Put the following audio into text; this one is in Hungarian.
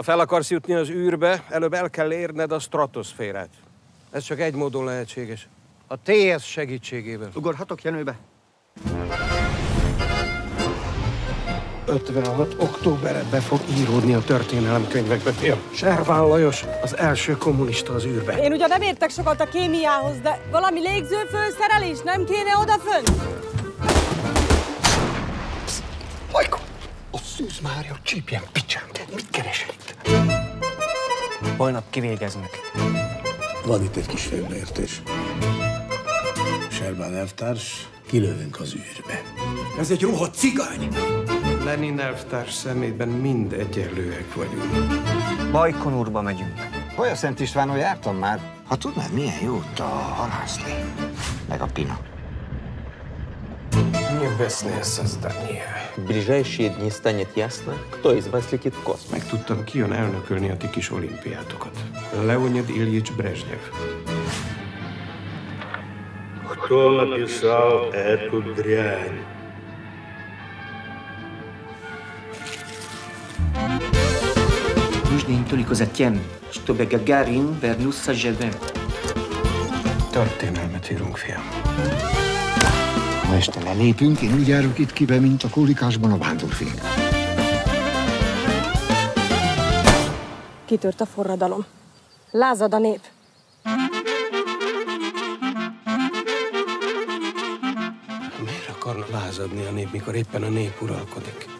Ha fel akarsz jutni az űrbe, előbb el kell érned a stratoszférát. Ez csak egy módon lehetséges. A TS segítségével. Ugorhatok Jenőbe? 56. októberre be fog íródni a történelemkönyvekbe, fiam. Serván Lajos, az első kommunista az űrbe. Én ugyan nem értek sokat a kémiához, de valami légzőfőszerelés nem kéne odafönn? Majko! A Szűz Mária csípjen picsám, Holnap kivégeznek. Van itt egy kis félreértés. Serbán elvtárs, kilövünk az űrbe. Ez egy rohadt cigány! Lenin elvtárs szemében mind egyenlőek vagyunk. Bajkonurba megyünk. Olyan Szent Istvánon jártam már. Ha tudnád, milyen jó ott a halászni. Meg a pina. Не безсне создание. В ближайшие дни станет ясно, кто из вас летит в космос. Megtudtam, ki jön elnökölni a ti kis olimpiátokat. Leonid Ilyich Brezhnev. Кто написал эту дрянь? Нужно только затем, чтобы Гагарин вернулся живым. Történelmet írunk, fiam. Ma este lelépünk, én úgy járok itt kibe, mint a kólikásban a vándorfény. Kitört a forradalom. Lázad a nép. Miért akarna lázadni a nép, mikor éppen a nép uralkodik?